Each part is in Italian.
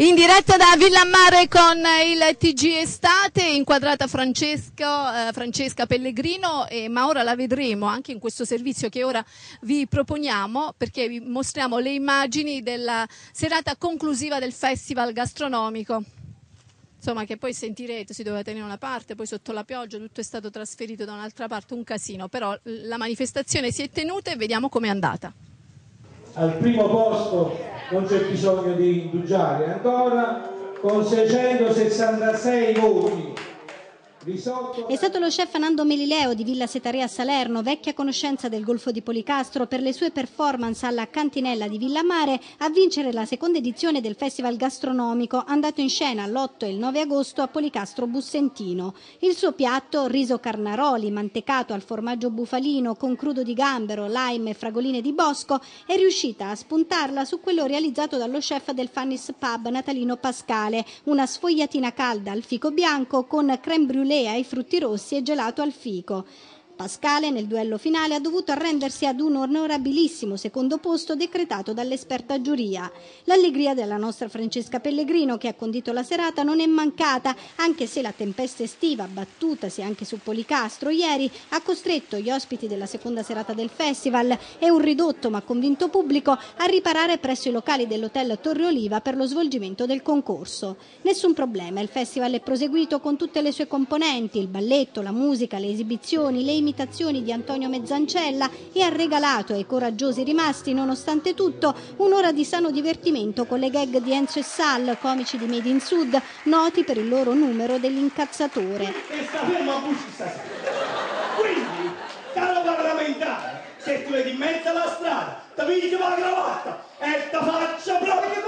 In diretta da Villammare con il TG Estate, inquadrata Francesco, eh, Francesca Pellegrino, e, ma ora la vedremo anche in questo servizio che ora vi proponiamo perché vi mostriamo le immagini della serata conclusiva del Festival Gastronomico. Insomma, che poi sentirete, si doveva tenere una parte, poi sotto la pioggia tutto è stato trasferito da un'altra parte, un casino, però la manifestazione si è tenuta e vediamo com'è andata. Al primo posto non c'è bisogno di indugiare ancora. Con 666 voti è stato lo chef Nando Melileo di Villa Setarea Salerno, vecchia conoscenza del Golfo di Policastro, per le sue performance alla Cantinella di Villa Mare a vincere la seconda edizione del Festival Gastronomico andato in scena l'8 e il 9 agosto a Policastro Bussentino. Il suo piatto, riso carnaroli mantecato al formaggio bufalino con crudo di gambero, lime e fragoline di bosco, è riuscita a spuntarla su quello realizzato dallo chef del Fannis Pub Natalino Pascale, una sfogliatina calda al fico bianco con creme brûlée ai frutti rossi e gelato al fico. Pascale nel duello finale ha dovuto arrendersi ad un onorabilissimo secondo posto decretato dall'esperta giuria. L'allegria della nostra Francesca Pellegrino che ha condito la serata non è mancata, anche se la tempesta estiva battutasi anche su Policastro ieri ha costretto gli ospiti della seconda serata del festival e un ridotto ma convinto pubblico a riparare presso i locali dell'hotel Torre Oliva per lo svolgimento del concorso. Nessun problema, il festival è proseguito con tutte le sue componenti, il balletto, la musica, le esibizioni, le imitazioni imitazioni di Antonio Mezzancella e ha regalato ai coraggiosi rimasti, nonostante tutto, un'ora di sano divertimento con le gag di Enzo e Sal, comici di Made in Sud, noti per il loro numero dell'incazzatore. E fermo a. Quindi, caro parlamentare, se tu vedi in mezzo alla strada, ti pigli la cravatta e ti faccio proprio che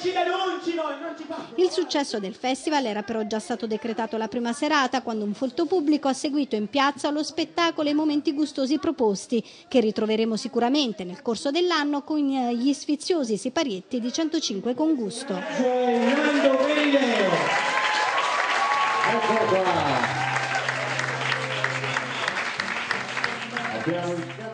ci denuncino e non ci fanno. Il successo del festival era però già stato decretato la prima serata quando un folto pubblico ha seguito in piazza lo spettacolo e i momenti gustosi proposti che ritroveremo sicuramente nel corso dell'anno con gli sfiziosi siparietti di 105 con gusto. Peleo. Ecco qua. Abbiamo.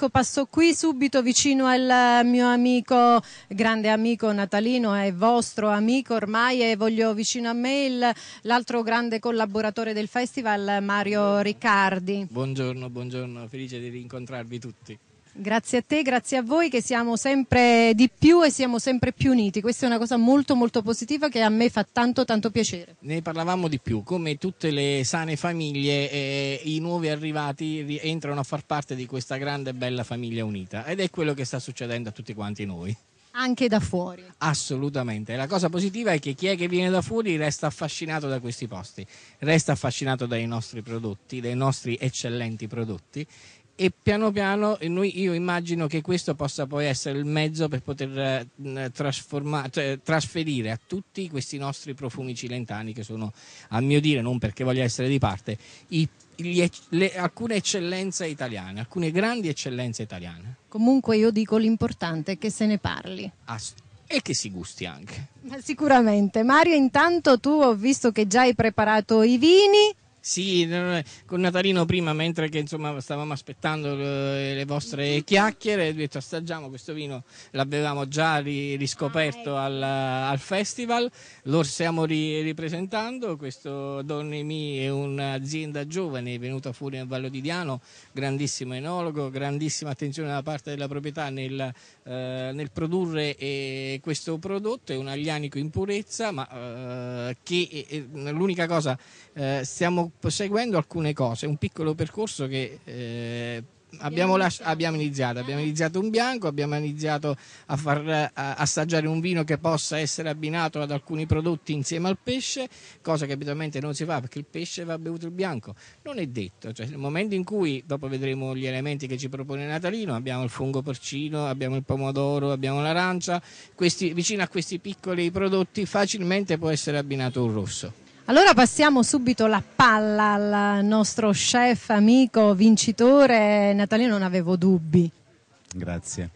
Ecco, passo qui subito vicino al mio amico, grande amico Natalino e vostro amico ormai e voglio vicino a me l'altro grande collaboratore del festival, Mario Riccardi. Buongiorno, buongiorno, felice di rincontrarvi tutti. Grazie a te, grazie a voi che siamo sempre di più e siamo sempre più uniti. Questa è una cosa molto molto positiva che a me fa tanto tanto piacere. Ne parlavamo di più, come tutte le sane famiglie, eh, i nuovi arrivati ri- entrano a far parte di questa grande e bella famiglia unita ed è quello che sta succedendo a tutti quanti noi. Anche da fuori. Assolutamente. La cosa positiva è che chi è che viene da fuori resta affascinato da questi posti, resta affascinato dai nostri prodotti, dai nostri eccellenti prodotti e piano piano noi- io immagino che questo possa poi essere il mezzo per poter eh, trasferire a tutti questi nostri profumi cilentani che sono, a mio dire, non perché voglia essere di parte, i- gli le- alcune eccellenze italiane, alcune grandi eccellenze italiane. Comunque io dico l'importante è che se ne parli. Ass- e che si gusti anche. Ma Sicuramente. Mario, intanto tu ho visto che già hai preparato i vini. Sì, con Natalino prima, mentre che insomma stavamo aspettando le, le vostre chiacchiere, ho detto assaggiamo questo vino, l'avevamo già ri- riscoperto al, al festival, lo stiamo ri- ripresentando, questo Don Emi è un'azienda giovane venuta fuori nel Vallo di Diano, grandissimo enologo, grandissima attenzione da parte della proprietà nel, eh, nel produrre eh, questo prodotto, è un aglianico in purezza, ma eh, che eh, eh, l'unica cosa eh, stiamo seguendo alcune cose, un piccolo percorso che eh, abbiamo, lasci- abbiamo iniziato. Abbiamo iniziato un bianco, abbiamo iniziato a far a- assaggiare un vino che possa essere abbinato ad alcuni prodotti insieme al pesce, cosa che abitualmente non si fa perché il pesce va bevuto il bianco. Non è detto, cioè, nel momento in cui, dopo vedremo gli elementi che ci propone Natalino, abbiamo il fungo porcino, abbiamo il pomodoro, abbiamo l'arancia, questi- vicino a questi piccoli prodotti facilmente può essere abbinato un rosso. Allora passiamo subito la palla al nostro chef, amico, vincitore. Natalino non avevo dubbi. Grazie.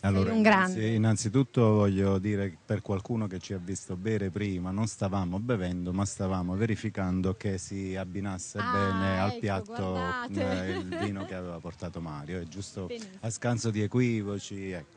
Allora, un grande. innanzi- innanzitutto voglio dire per qualcuno che ci ha visto bere prima, non stavamo bevendo, ma stavamo verificando che si abbinasse Ah, bene al ecco, piatto guardate. eh, il vino che aveva portato Mario, è giusto a scanso di equivoci. ecco.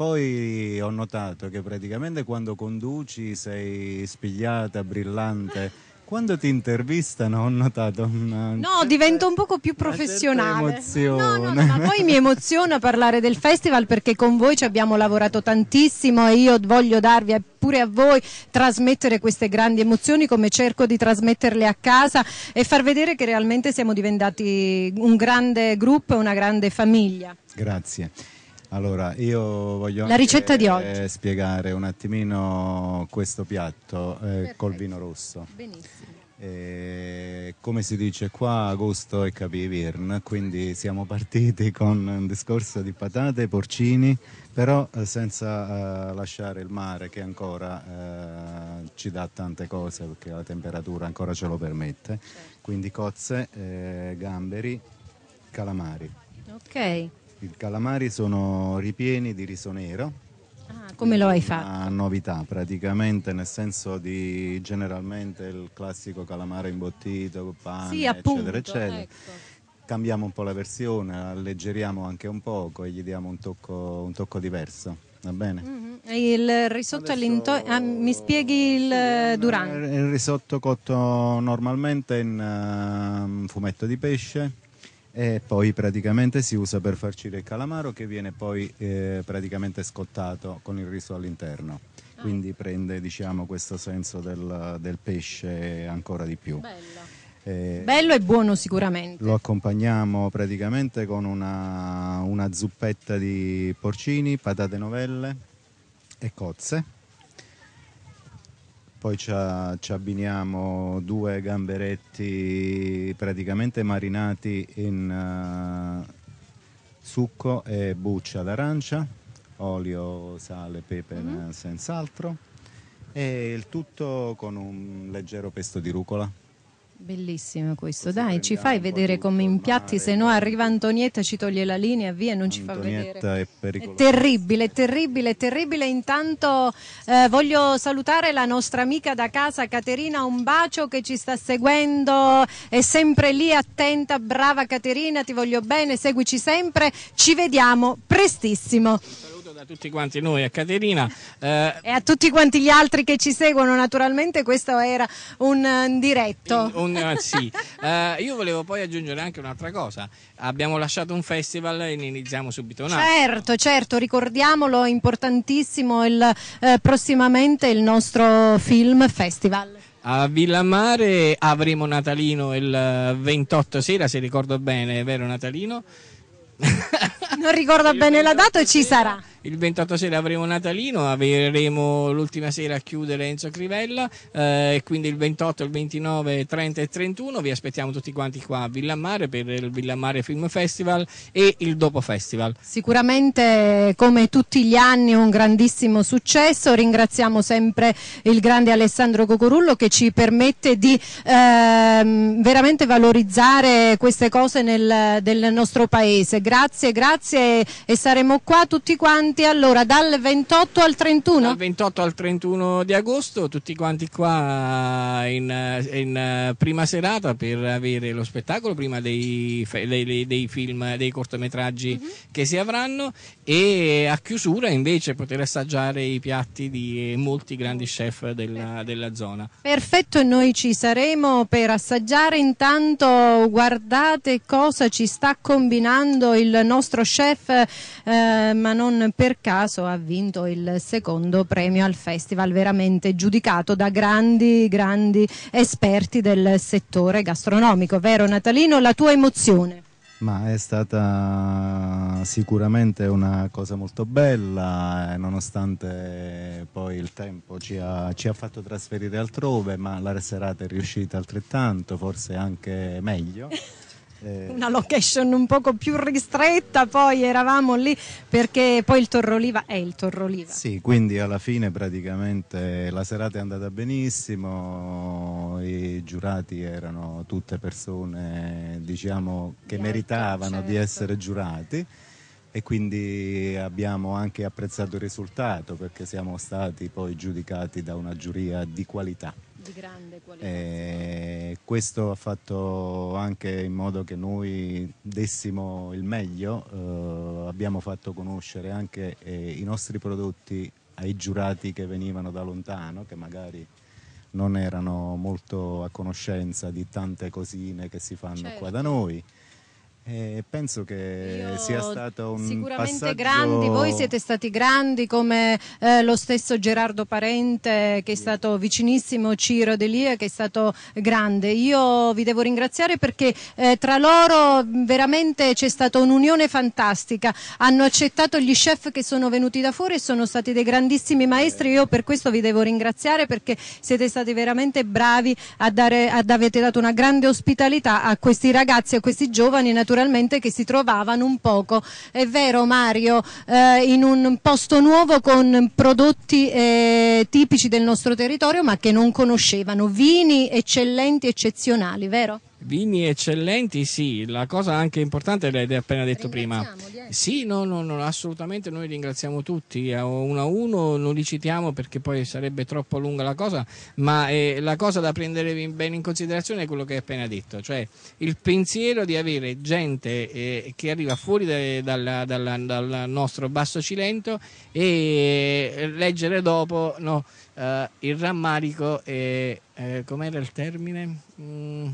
Poi ho notato che praticamente quando conduci sei spigliata, brillante. Quando ti intervistano ho notato una... No, divento un poco più professionale. No, no, no, ma poi mi emoziona parlare del festival perché con voi ci abbiamo lavorato tantissimo e io voglio darvi pure a voi trasmettere queste grandi emozioni come cerco di trasmetterle a casa e far vedere che realmente siamo diventati un grande gruppo e una grande famiglia. Grazie. Allora, io voglio La ricetta di oggi. spiegare un attimino questo piatto eh, col vino rosso. Benissimo. Eh, come si dice qua, agosto è capivirn, quindi siamo partiti con un discorso di patate, porcini, però eh, senza eh, lasciare il mare che ancora eh, ci dà tante cose perché la temperatura ancora ce lo permette. Quindi cozze, eh, gamberi, calamari. Ok. I calamari sono ripieni di riso nero. Ah, come lo hai fatto? Una novità praticamente, nel senso di generalmente il classico calamaro imbottito, con pane, Sì, appunto. eccetera, eccetera. ecco. Cambiamo un po' la versione, alleggeriamo anche un poco e gli diamo un tocco, un tocco diverso. Va bene? Mhm. E Il risotto all'intorno. mi spieghi il eh, durante? Il risotto cotto normalmente in ehm, fumetto di pesce e poi praticamente si usa per farcire il calamaro che viene poi eh, praticamente scottato con il riso all'interno. Quindi prende diciamo, questo senso del, del pesce ancora di più. Eh, Bello e buono sicuramente. lo accompagniamo praticamente con una, una zuppetta di porcini, patate novelle e cozze. Poi ci, abbiniamo due gamberetti praticamente marinati in eh, succo e buccia d'arancia, olio, sale, pepe eh, senz'altro e il tutto con un leggero pesto di rucola. Bellissimo questo, Così dai, ci fai vedere come impiatti, se no arriva Antonietta, ci toglie la linea, via, non ci fa vedere. Antonietta è È terribile, terribile, terribile. Intanto eh, voglio salutare la nostra amica da casa Caterina, un bacio che ci sta seguendo, è sempre lì attenta, brava Caterina, ti voglio bene, seguici sempre, ci vediamo prestissimo. Un saluto da tutti quanti noi a Caterina. Eh, E a tutti quanti gli altri che ci seguono, naturalmente questo era un eh, diretto. un- eh, sì. Eh, io volevo poi aggiungere anche un'altra cosa. Abbiamo lasciato un festival e ne iniziamo subito un altro. Certo, certo, ricordiamolo, è importantissimo il, eh, prossimamente il nostro film festival. A Villamare avremo Natalino il eh, 28 sera, se ricordo bene, è vero Natalino? Non ricordo bene la data e ci sarà. Il 28 sera avremo Natalino, avremo l'ultima sera a chiudere Enzo Crivella eh, quindi il 28, il 29, 30 e 31 vi aspettiamo tutti quanti qua a Villamare per il Villamare Film Festival e il Dopo Festival. Sicuramente come tutti gli anni un grandissimo successo, ringraziamo sempre il grande Alessandro Cocorullo che ci permette di ehm, veramente valorizzare queste cose nel, del nostro paese. Grazie, grazie e saremo qua tutti quanti allora dal 28 al 31. Dal 28 al 31 di agosto tutti quanti qua in, in, eh, prima serata per avere lo spettacolo prima dei, dei- dei- film, dei cortometraggi che si avranno e a chiusura invece poter assaggiare i piatti di molti grandi chef della, della zona. Perfetto, noi ci saremo per assaggiare. Intanto guardate cosa ci sta combinando il nostro chef, eh, ma non per caso ha vinto il secondo premio al festival, veramente giudicato da grandi, grandi esperti del settore gastronomico. Vero Natalino, la tua emozione? Ma è stata sicuramente una cosa molto bella, eh, nonostante poi il tempo ci ha, ci ha fatto trasferire altrove, ma la serata è riuscita altrettanto, forse anche meglio. Eh, Una location un poco più ristretta, poi eravamo lì perché poi il Torroliva è il Torroliva. Sì, quindi alla fine praticamente la serata è andata benissimo, i giurati erano tutte persone diciamo, che Di alto, meritavano di certo. essere giurati e quindi abbiamo anche apprezzato il risultato perché siamo stati poi giudicati da una giuria di qualità. Di grande qualità. E questo ha fatto anche in modo che noi dessimo il meglio, eh, abbiamo fatto conoscere anche eh, i nostri prodotti ai giurati che venivano da lontano, che magari non erano molto a conoscenza di tante cosine che si fanno Certo. qua da noi. E penso che Io- sia stato un sicuramente passaggio... grandi, voi siete stati grandi come eh, lo stesso Gerardo Parente che è stato vicinissimo, Ciro Delia che è stato grande. Io vi devo ringraziare perché eh, tra loro veramente c'è stata un'unione fantastica, hanno accettato gli chef che sono venuti da fuori e sono stati dei grandissimi maestri, io per questo vi devo ringraziare perché siete stati veramente bravi a dare, ad avete dato una grande ospitalità a questi ragazzi, a questi giovani naturalmente che si trovavano un poco, è vero Mario, eh, in un posto nuovo con prodotti eh, tipici del nostro territorio ma che non conoscevano, vini eccellenti, eccezionali, vero? Vini eccellenti, sì, la cosa anche importante l'hai appena detto prima. Sì, no, no, no, assolutamente noi ringraziamo tutti, a uno a uno non li citiamo perché poi sarebbe troppo lunga la cosa, ma eh, la cosa da prendere bene in considerazione è quello che hai appena detto, cioè il pensiero di avere gente eh, che arriva fuori da- dalla- dalla- dal nostro basso Cilento e eh, leggere dopo no, eh, il rammarico e eh, com'era il termine? Mm,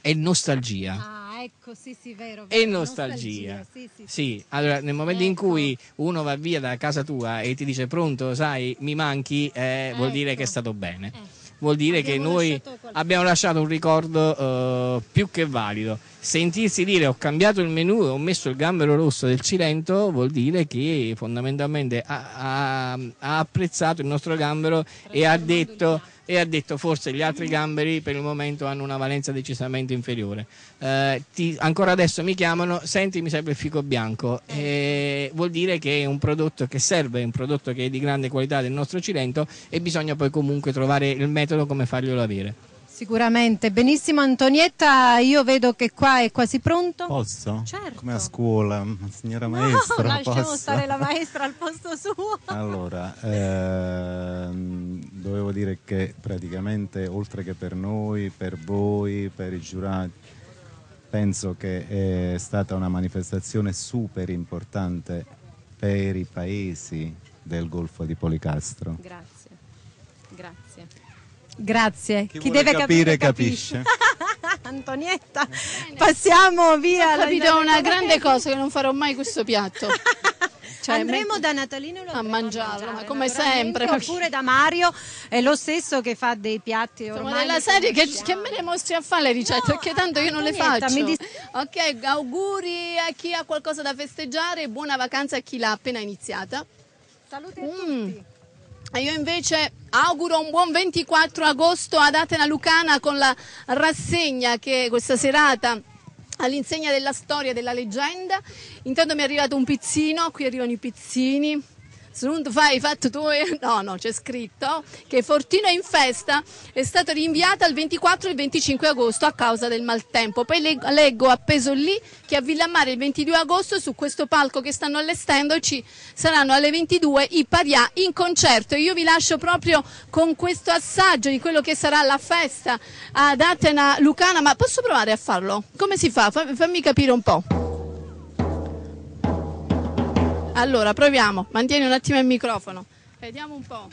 è nostalgia. Ah, ecco, sì, sì, vero. E nostalgia. Sì, allora nel momento in Ecco. cui uno va via da casa tua e ti dice pronto, sai, mi manchi, eh, vuol dire che è stato bene. Vuol dire che Ecco. Abbiamo noi lasciato abbiamo lasciato un ricordo eh, più che valido. Sentirsi dire ho cambiato il menù e ho messo il gambero rosso del Cilento vuol dire che fondamentalmente ha, ha- ha apprezzato il nostro gambero e ha detto e ha detto forse gli altri gamberi per il momento hanno una valenza decisamente inferiore. Eh, ti- ancora adesso mi chiamano, senti mi serve il fico bianco, Eh, vuol dire che è un prodotto che serve, è un prodotto che è di grande qualità del nostro Cilento e bisogna poi comunque trovare il metodo come farglielo avere. Sicuramente, benissimo Antonietta, io vedo che qua è quasi pronto. Posso? Certo. Come a scuola, signora No, maestra, lasciamo posso? stare la maestra al posto suo. Allora, ehm, dovevo dire che praticamente oltre che per noi, per voi, per i giurati, penso che è stata una manifestazione super importante per i paesi del Golfo di Policastro. Grazie, grazie. Grazie. Chi, Chi, deve capire capire capisce. Antonietta, passiamo via. Ho capito una della grande cosa che non farò mai questo piatto. Cioè, Andremo da Natalino a mangiarlo, mangiare, ma come sempre, Oppure da Mario, è lo stesso che fa dei piatti ormai. della li serie che, che me ne mostri a fare le ricette No, perché tanto io non le faccio. mi dis- Ok, auguri a chi ha qualcosa da festeggiare e buona vacanza a chi l'ha appena iniziata. Salute a Mm. tutti. Io invece auguro un buon 24 agosto ad Atena Lucana con la rassegna che questa serata all'insegna della storia e della leggenda. Intanto mi è arrivato un pizzino, qui arrivano i pizzini. Se non fai fatto tu, no, no, c'è scritto che Fortino è in festa è stata rinviata al 24 e il 25 agosto a causa del maltempo. Poi leg- leggo appeso lì che a Villamare il 22 agosto su questo palco che stanno allestendoci saranno alle 22 i Parià in concerto. Io vi lascio proprio con questo assaggio di quello che sarà la festa ad Atena Lucana, ma posso provare a farlo? Come si? Fa- Fammi capire un po'. Allora, proviamo. Mantieni un attimo il microfono. Vediamo un po'.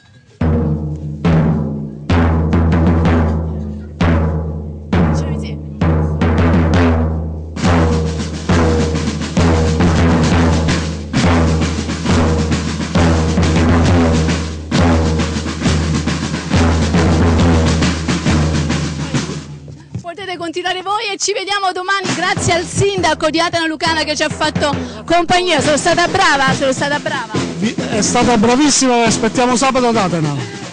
Potete continuare voi e ci vediamo domani grazie al sindaco di Atena Lucana che ci ha fatto compagnia. Sono stata brava, sono stata brava. È stata bravissima aspettiamo sabato ad Atena.